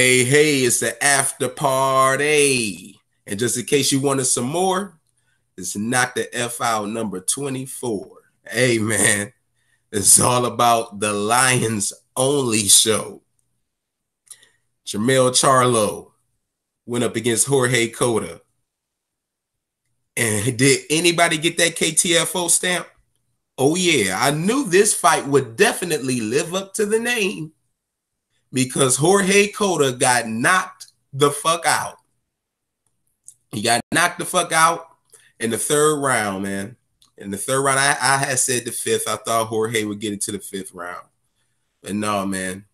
Hey, hey, it's the after party. And just in case you wanted some more, it's not the F Out number 24. Hey, man, it's all about the Lions only show. Jermell Charlo went up against Jorge Cota. And did anybody get that KTFO stamp? Oh, yeah. I knew this fight would definitely live up to the name because Jorge Cota got knocked the fuck out. He got knocked the fuck out in the third round, man. In the third round, I, I had said the fifth. I thought Jorge would get it to the fifth round. But no, man.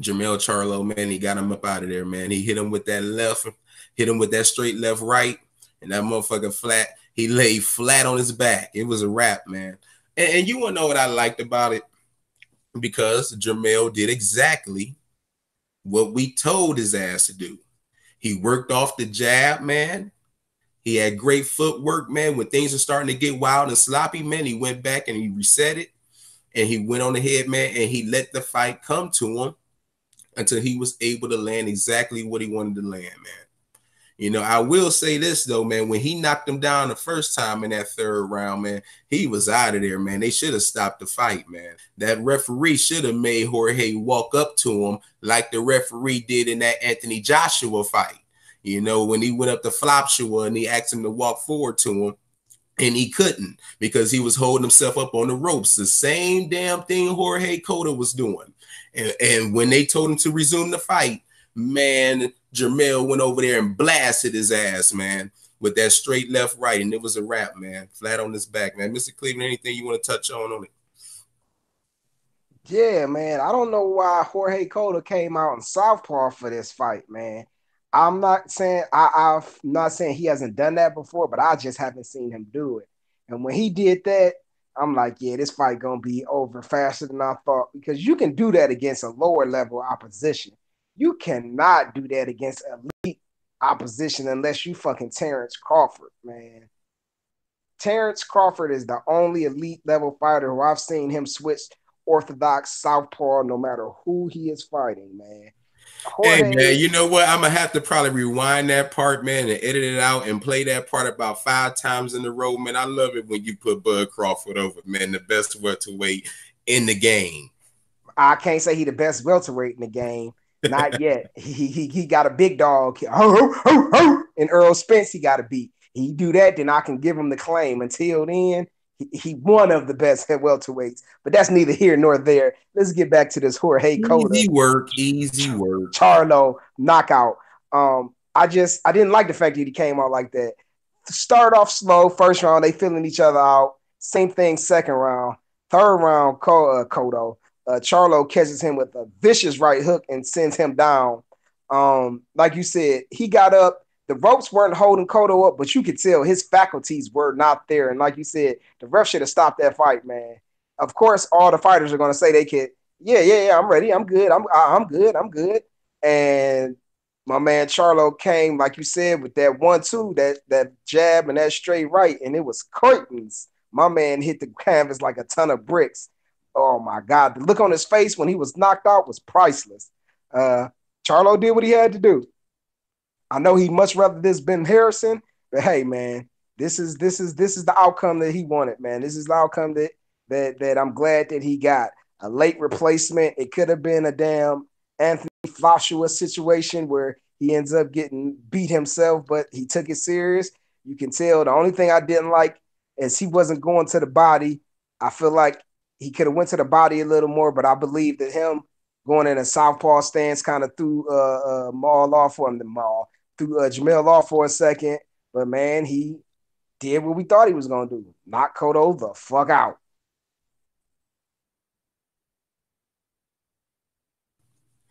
Jermell Charlo, man, he got him up out of there, man. He hit him with that left, hit him with that straight left right, and that motherfucker flat. He lay flat on his back. It was a wrap, man. And, and you want to know what I liked about it? Because Jermell did exactly what we told his ass to do. He worked off the jab, man. He had great footwork, man. When things are starting to get wild and sloppy, man, he went back and he reset it and he went on ahead, man, and he let the fight come to him until he was able to land exactly what he wanted to land, man. You know, I will say this though, man. When he knocked him down the first time in that third round, man, he was out of there, man. They should have stopped the fight, man. That referee should have made Jorge walk up to him like the referee did in that Anthony Joshua fight. You know, when he went up to Flopshua and he asked him to walk forward to him, and he couldn't because he was holding himself up on the ropes. The same damn thing Jorge Cota was doing. And, and when they told him to resume the fight, man, Jermell went over there and blasted his ass, man, with that straight left right, and it was a wrap, man. Flat on his back, man. Mr. Cleveland, anything you want to touch on on it? Yeah, man. I don't know why Jorge Cota came out in Southpaw for this fight, man. I'm not saying I, I'm not saying he hasn't done that before, but I just haven't seen him do it. And when he did that, I'm like, yeah, this fight gonna be over faster than I thought because you can do that against a lower level opposition. You cannot do that against elite opposition unless you fucking Terrence Crawford, man. Terrence Crawford is the only elite level fighter who I've seen him switch orthodox southpaw no matter who he is fighting, man. Jorge, hey man, you know what? I'm gonna have to probably rewind that part, man, and edit it out and play that part about five times in a row, man. I love it when you put Bud Crawford over, man, the best welterweight in the game. I can't say he the best welterweight in the game, not yet. he, he he got a big dog. And Errol Spence, he got to beat. He do that, then I can give him the claim. Until then, he, he one of the best at welterweights. But that's neither here nor there. Let's get back to this Jorge Cota. Easy work, easy work. Charlo knockout. Um, I just I didn't like the fact that he came out like that. Start off slow, first round, they filling each other out. Same thing, second round. Third round, uh, Cotto uh, Charlo catches him with a vicious right hook and sends him down. Um, like you said, he got up. The ropes weren't holding Cotto up, but you could tell his faculties were not there. And like you said, the ref should have stopped that fight, man. Of course, all the fighters are going to say they could. Yeah, yeah, yeah. I'm ready. I'm good. I'm I'm good. I'm good. And my man Charlo came, like you said, with that one-two, that that jab and that straight right, and it was curtains. My man hit the canvas like a ton of bricks oh my God, the look on his face when he was knocked out was priceless. Uh, Charlo did what he had to do. I know he much rather this Ben Harrison, but hey, man, this is this is this is the outcome that he wanted, man. This is the outcome that that that I'm glad that he got. A late replacement. It could have been a damn Anthony Joshua situation where he ends up getting beat himself, but he took it serious. You can tell the only thing I didn't like is he wasn't going to the body. I feel like he could have went to the body a little more, but I believe that him going in a southpaw stance kind of threw uh, uh Maul off for him, the Maul threw uh, Jermell off for a second. But man, he did what we thought he was gonna do. Knock Cotto the fuck out.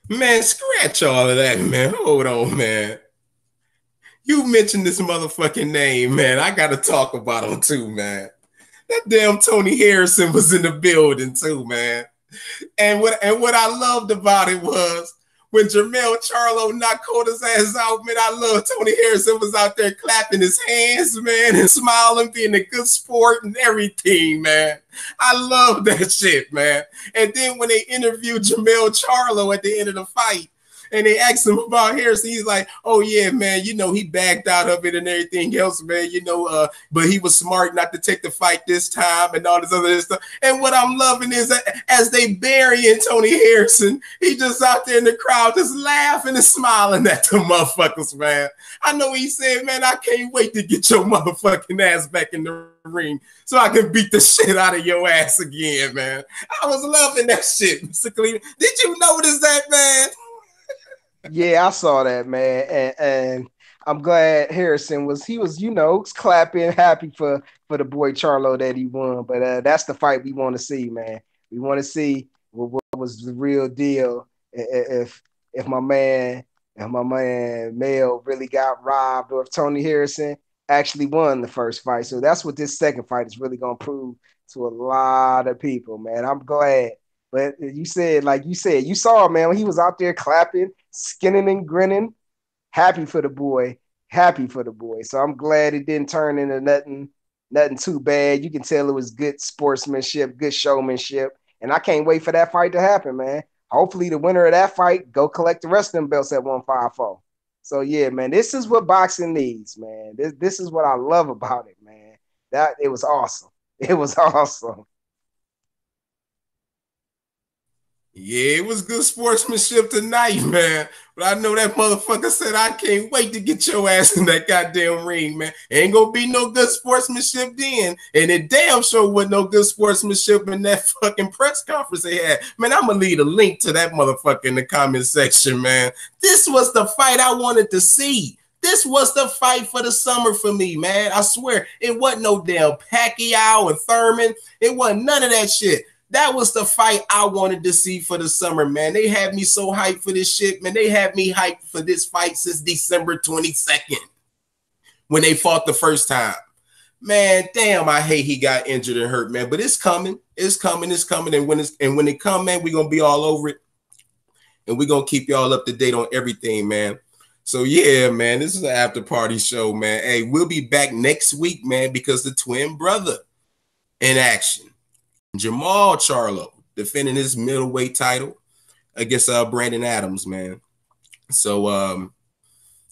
Man, scratch all of that, man. Hold on, man. You mentioned this motherfucking name, man. I gotta talk about him too, man that damn Tony Harrison was in the building too, man. And what and what I loved about it was when Jermell Charlo knocked Cota's ass out, man. I love Tony Harrison was out there clapping his hands, man, and smiling, being a good sport and everything, man. I love that shit, man. And then when they interviewed Jermell Charlo at the end of the fight, and they asked him about Harrison. He's like, "Oh yeah, man, you know he backed out of it and everything else, man. You know, uh, but he was smart not to take the fight this time and all this other stuff." And what I'm loving is that as they burying Tony Harrison, he just out there in the crowd just laughing and smiling at the motherfuckers, man. I know he said, "Man, I can't wait to get your motherfucking ass back in the ring so I can beat the shit out of your ass again, man." I was loving that shit, Mr. Cleveland. Did you notice that, man? Yeah, I saw that, man, and, and I'm glad Harrison was he was you know clapping happy for for the boy Charlo that he won. But uh, that's the fight we want to see, man. We want to see what, what, was the real deal. If if my man if my man Mel really got robbed, or if Tony Harrison actually won the first fight. So that's what this second fight is really gonna prove to a lot of people, man. I'm glad. But you said, like you said, you saw man when he was out there clapping, skinning and grinning, happy for the boy, happy for the boy. So I'm glad it didn't turn into nothing, nothing too bad. You can tell it was good sportsmanship, good showmanship, and I can't wait for that fight to happen, man. Hopefully, the winner of that fight go collect the rest of them belts at 154. So yeah, man, this is what boxing needs, man. This this is what I love about it, man. That it was awesome. It was awesome. Yeah, it was good sportsmanship tonight, man. But I know that motherfucker said, I can't wait to get your ass in that goddamn ring, man. Ain't gonna be no good sportsmanship then. And it damn sure was no good sportsmanship in that fucking press conference they had. Man, I'm gonna leave a link to that motherfucker in the comment section, man. This was the fight I wanted to see. This was the fight for the summer for me, man. I swear, it wasn't no damn Pacquiao and Thurman. It wasn't none of that shit. That was the fight I wanted to see for the summer, man. They had me so hyped for this shit, man. They had me hyped for this fight since December 22nd when they fought the first time. Man, damn, I hate he got injured and hurt, man. But it's coming. It's coming. It's coming. And when it's and when it come, man, we're gonna be all over it. And we're gonna keep y'all up to date on everything, man. So yeah, man, this is an after party show, man. Hey, we'll be back next week, man, because the twin brother in action. Jermall Charlo defending his middleweight title against uh Brandon Adams, man. So um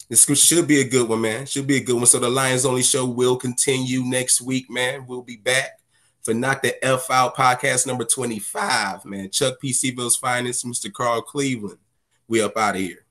this should be a good one, man. Should be a good one. So the Lions Only show will continue next week, man. We'll be back for Knock the F Out podcast number 25, man. Chuck P. C-Ville's finest, Mr. Carl Cleveland. We up out of here.